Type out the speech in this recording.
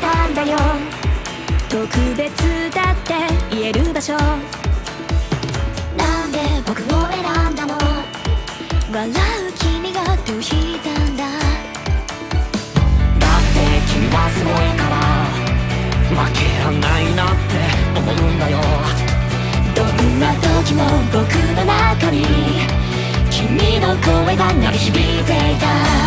だよ。特別だって言える場所。なんで僕を選んだの？笑う君がどうしたんだ？だって君はすごいから負けらんないなって思うんだよ。どんな時も僕の中に君の声が鳴り響いていた。